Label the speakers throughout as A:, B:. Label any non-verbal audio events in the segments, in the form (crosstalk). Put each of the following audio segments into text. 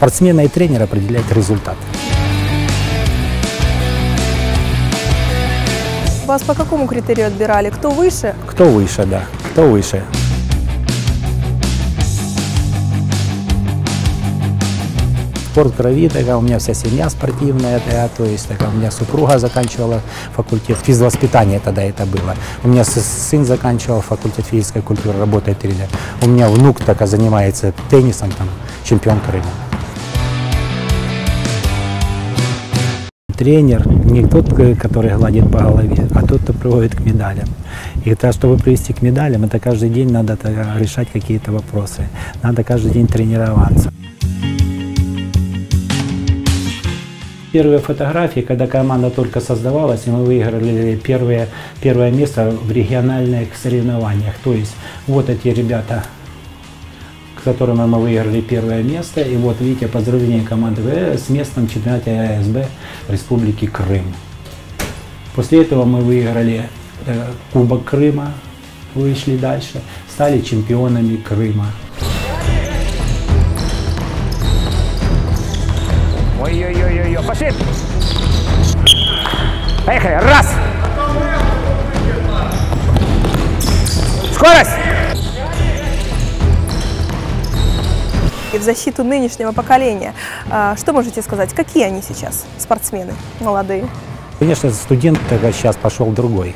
A: Спортсмена и тренера определяет результат.
B: Вас по какому критерию отбирали? Кто выше?
A: Кто выше, да, кто выше. Спорт крови, такая у меня вся семья спортивная, да, то есть такая, у меня супруга заканчивала факультет физвоспитания тогда это было. У меня сын заканчивал факультет физической культуры, работает тренер. У меня внук так занимается теннисом, там, чемпион Крыма. Тренер не тот, к- который гладит по голове, а тот, кто приводит к медалям. И это, чтобы привести к медалям, это каждый день надо так, решать какие-то вопросы. Надо каждый день тренироваться. Первые фотографии, когда команда только создавалась, и мы выиграли первое, первое место в региональных соревнованиях. То есть вот эти ребята, с которыми мы выиграли первое место. И вот видите, поздравление команды с местом в чемпионате АСБ Республики Крым. После этого мы выиграли э, Кубок Крыма, вышли дальше, стали чемпионами Крыма.
C: Ой-ой-ой-ой, пошли! Поехали, раз! Скорость!
B: И в защиту нынешнего поколения. А, Что можете сказать? Какие они сейчас, спортсмены молодые?
A: Конечно, студент сейчас пошел другой.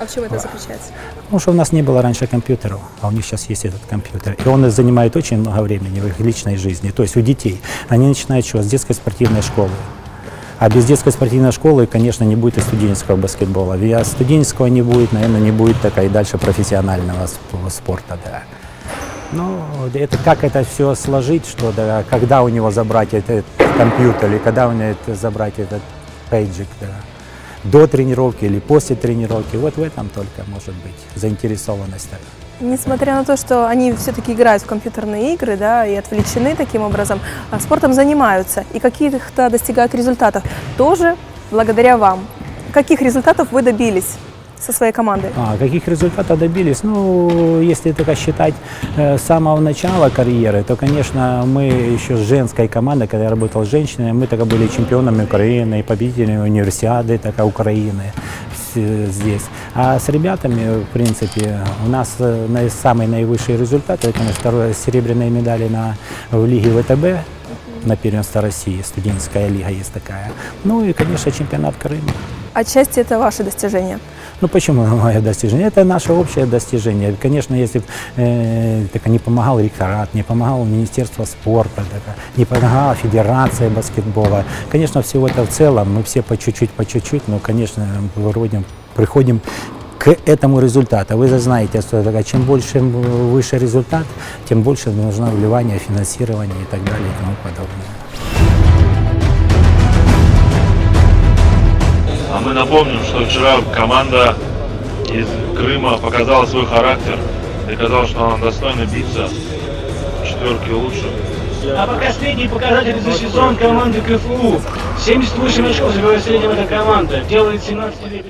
B: А в чем это заключается?
A: Потому что у нас не было раньше компьютеров, а у них сейчас есть этот компьютер. И он занимает очень много времени в их личной жизни. То есть у детей. Они начинают что? С детской спортивной школы. А без детской спортивной школы, конечно, не будет и студенческого баскетбола. А студенческого не будет, наверное, не будет так и дальше профессионального сп- спорта. Да. Ну, это как это все сложить, что да, когда у него забрать этот компьютер, или когда у него это забрать этот пейджик, да, до тренировки или после тренировки. Вот в этом только может быть заинтересованность. такая.
B: Несмотря на то, что они все-таки играют в компьютерные игры, да, и отвлечены таким образом, а спортом занимаются и каких-то достигают результатов, тоже благодаря вам. Каких результатов вы добились со своей командой?
A: А, каких результатов добились? Ну, если только считать э, с самого начала карьеры, то, конечно, мы еще с женской командой, когда я работал с женщинами, мы тогда были чемпионами Украины и победителями универсиады такая Украины здесь. А с ребятами, в принципе, у нас э, наи- самый наивысший результат, это, конечно, второе серебряные медали на, в Лиге ВТБ, на первенство России, студенческая лига есть такая. Ну и, конечно, чемпионат Крыма.
B: Отчасти это ваши достижения.
A: Ну почему мое достижение? Это наше общее достижение. Конечно, если бы э, не помогал ректорат, не помогало Министерство спорта, так, не помогала Федерация баскетбола. Конечно, всего это в целом, мы все по чуть-чуть, по чуть-чуть, но, конечно, вроде приходим к этому результату. Вы знаете, что чем больше выше результат, тем больше нужно вливание, финансирование и так далее и тому подобное.
D: А мы напомним, что вчера команда из Крыма показала свой характер, доказала, что она достойна биться в четверке лучших.
E: А пока средний показатель за сезон команды КФУ. 78 очков забивает среднего эта команда. Делает 17 передач.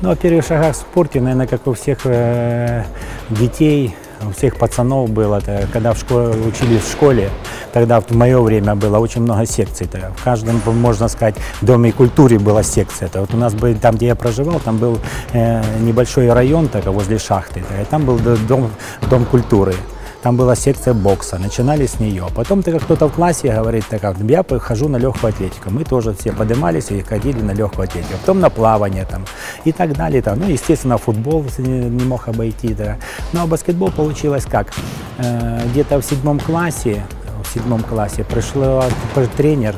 A: Ну, о первых шагах в спорте, наверное, как у всех э, детей, у всех пацанов было, когда в школе, учились в школе, тогда в мое время было очень много секций. тогда. В каждом, можно сказать, доме культуры была секция. Это вот у нас был, там, где я проживал, там был э, небольшой район так, возле шахты, так, и там был дом, дом культуры. Там была секция бокса, начинали с нее. Потом так, кто-то в классе говорит, так, а я хожу на легкую атлетику. Мы тоже все поднимались и ходили на легкую атлетику. Потом на плавание там, и так далее. Там. Ну, естественно, футбол не, не мог обойти. Да. Ну, а баскетбол получилось как? Э, где-то в седьмом классе, в седьмом классе пришел тренер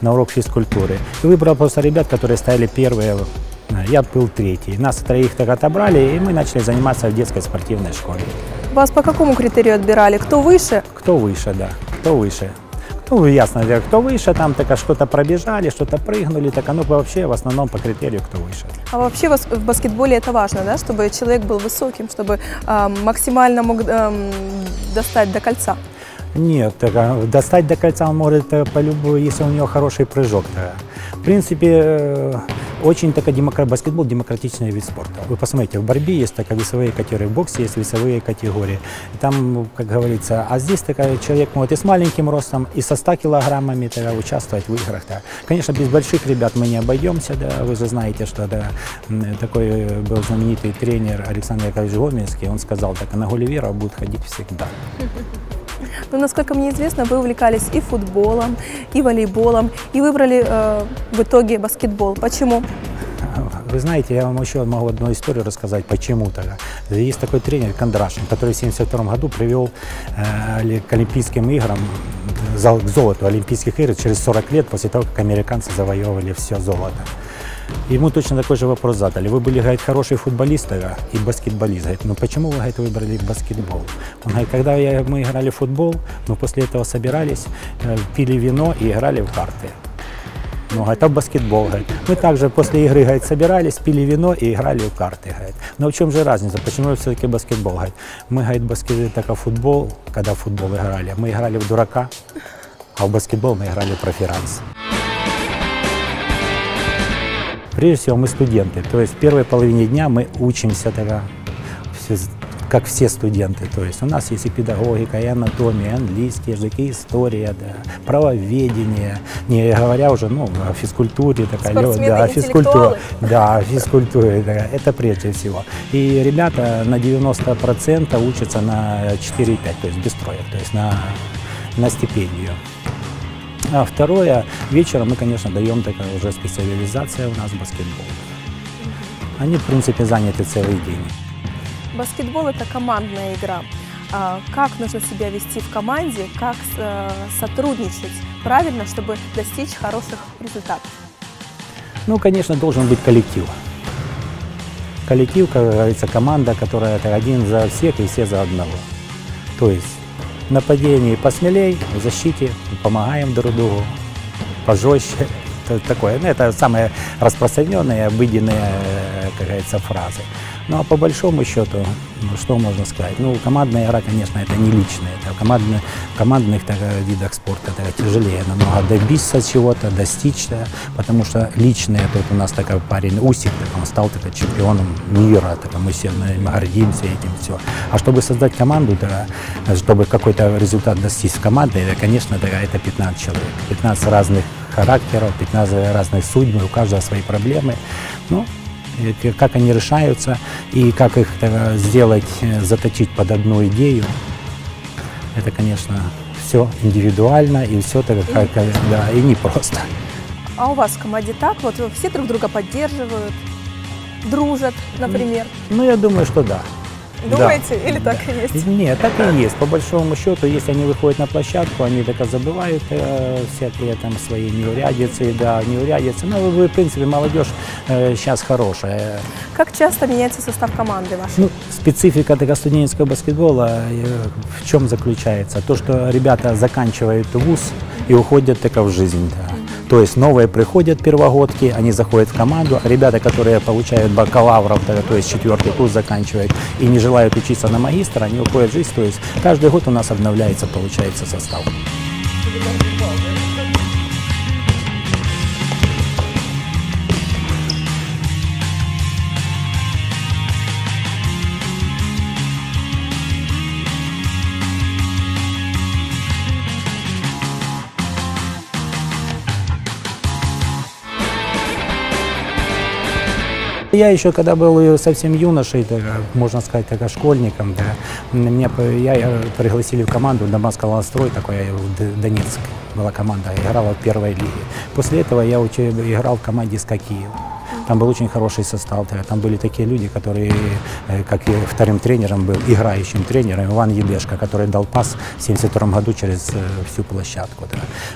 A: на урок физкультуры. И выбрал просто ребят, которые стояли первые Я был третий. Нас троих так отобрали, и мы начали заниматься в детской спортивной школе.
B: Вас по какому критерию отбирали? Кто выше?
A: Кто выше, да, кто выше. Ну, ясно, кто выше, там так а что-то пробежали, что-то прыгнули, так оно вообще в основном по критерию, кто выше.
B: А вообще в баскетболе это важно, да, чтобы человек был высоким, чтобы а, максимально мог ам, достать до кольца.
A: Нет, так, а достать до кольца он может э, по любому, если у него хороший прыжок. да. В принципе, э, Очень такая демокра... баскетбол демократичный вид спорта. Вы посмотрите, в борьбе есть такая весовые категории, в боксе есть весовые категории. Там, как говорится, а здесь такая человек может и с маленьким ростом, и со 100 килограммами тогда, участвовать в играх. Да. Конечно, без больших ребят мы не обойдемся, да. вы же знаете, что да, такой был знаменитый тренер Александр Яковлевич Гомельский, он сказал, так, на Гулливера будет ходить всегда. (laughs)
B: Но, насколько мне известно, вы увлекались и футболом, и волейболом, и выбрали э, в итоге баскетбол. Почему?
A: Вы знаете, я вам еще могу одну историю рассказать, почему-то. Есть такой тренер Кондрашин, который в 1972 году привел э, к Олимпийским играм, к золоту Олимпийских игр через 40 лет после того, как американцы завоевывали все золото. Ему точно такой же вопрос задали. Вы были, говорит, хороший футболист тогда и баскетболист. Говорит, ну почему вы, говорит, выбрали баскетбол? Он говорит, когда я, мы играли в футбол, мы после этого собирались, э, пили вино и играли в карты. Ну, говорит, а в баскетбол, говорит. Мы также после игры, говорит, собирались, пили вино и играли в карты, говорит. Но в чем же разница? Почему все-таки баскетбол, говорит? Мы, говорит, баскет, так, а футбол, когда в футбол играли, мы играли в дурака, а в баскетбол мы играли в проферанс. Прежде всего, мы студенты. То есть в первой половине дня мы учимся тогда, как все студенты. То есть у нас есть и педагогика, и анатомия, и английский язык, и история, да, правоведение, не говоря уже ну, о физкультуре. Такая,
B: да, физкультура,
A: да, физкультуре, да, это прежде всего. И ребята на 90% учатся на 4,5, то есть без троек, то есть на, на стипендию. А второе, вечером мы, конечно, даем такая уже специализация у нас баскетбол. Они, в принципе, заняты целый день.
B: Баскетбол – это командная игра. А как нужно себя вести в команде, как э, сотрудничать правильно, чтобы достичь хороших результатов?
A: Ну, конечно, должен быть коллектив. Коллектив, как говорится, команда, которая это один за всех и все за одного. То есть нападении посмелей, в защите помогаем друг другу, пожестче. Такое, ну, это самые распространенные, обыденные, как говорится, фразы. Ну а по большому счету, ну, что можно сказать? Ну, командная игра, конечно, это не личная. Это в командных так, видах спорта это тяжелее намного добиться чего-то, достичь, да, потому что личные, тут у нас такой парень Усик, так, он стал так, чемпионом мира, так, мы все мы гордимся этим, все. А чтобы создать команду, да, чтобы какой-то результат достичь в команде, это, конечно, да, это 15 человек, 15 разных характеров, 15 разных судьб, у каждого свои проблемы. Ну, как они решаются и как их сделать, э, заточить под одну идею, это, конечно, все индивидуально и все так, как, да, и непросто.
B: А у вас в команде так? Вот все друг друга поддерживают, дружат, например?
A: Ну, я думаю, что да.
B: Думаете, да. или так да. и есть?
A: Нет, так и есть. По большому счету, если они выходят на площадку, они так забывают э, всякие там свои неурядицы, да, неурядицы. Ну, вы, в принципе, молодежь э, сейчас хорошая.
B: Как часто меняется состав команды вашей?
A: Ну, специфика такая студенческого баскетбола э, в чем заключается? То, что ребята заканчивают вуз и уходят только в жизнь. Да. То есть новые приходят первогодки, они заходят в команду, а ребята, которые получают бакалавров, то есть четвертый курс заканчивают и не желают учиться на магистра, они уходят в жизнь. То есть каждый год у нас обновляется, получается, состав. Я еще, когда был совсем юношей, можно сказать, как школьником, да, меня я пригласили в команду Дамасского Ланстрой, такой в Донецк была команда, играла в первой лиге. После этого я играл в команде СКА Киев. Там был очень хороший состав. Там были такие люди, которые, э, как и вторым тренером был, играющим тренером, Иван Ебешко, который дал пас в 1972 году через э, всю площадку.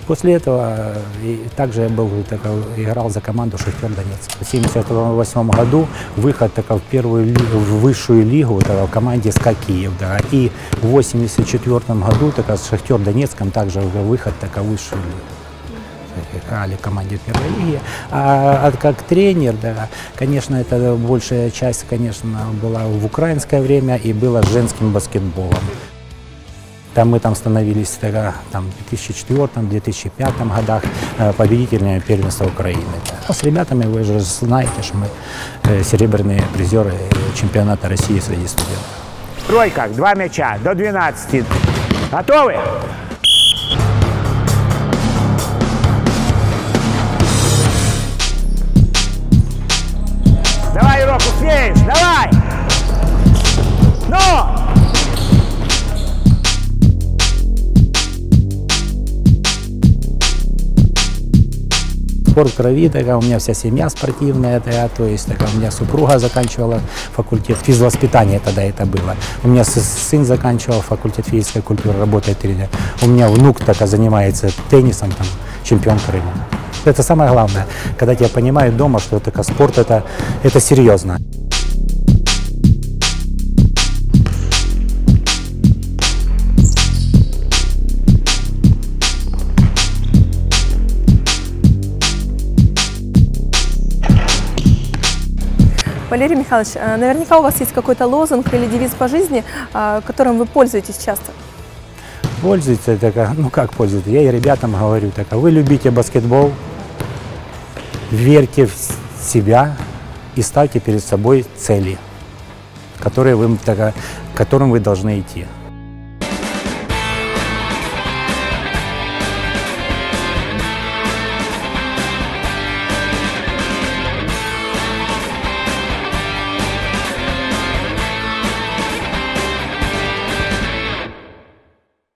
A: После этого и также я был, так, играл за команду Шахтер Донецк. В 1978 году выход так, в первую в высшую лигу так, в команде СКА Киев. Да. И в 1984 году так, с Шахтер Донецком также выход так, в высшую лигу играли в команде первой лиги. А, а как тренер, да, конечно, это большая часть, конечно, была в украинское время и была женским баскетболом. Там мы там становились тогда, там, в 2004-2005 годах э, победителями первенства Украины. А с ребятами вы же знаете, что мы э, серебряные призеры чемпионата России среди студентов.
C: В тройках, два мяча, до 12. Готовы?
A: Спорт в крови, такая, у меня вся семья спортивная, такая, то есть такая, у меня супруга заканчивала факультет физвоспитания тогда это было. У меня сы- сын заканчивал факультет физической культуры, работает тренер. У меня внук только занимается теннисом, там, чемпион Крыма. Это самое главное, когда тебя понимают дома, что это спорт, это, это серьезно.
B: Валерий Михайлович, э, наверняка у вас есть какой-то лозунг или девиз по жизни, э, которым вы пользуетесь часто.
A: Пользуется, такая, ну как пользуется, я и ребятам говорю, такая, вы любите баскетбол, верьте в себя и ставьте перед собой цели, которые вы, такая, к которым вы должны идти.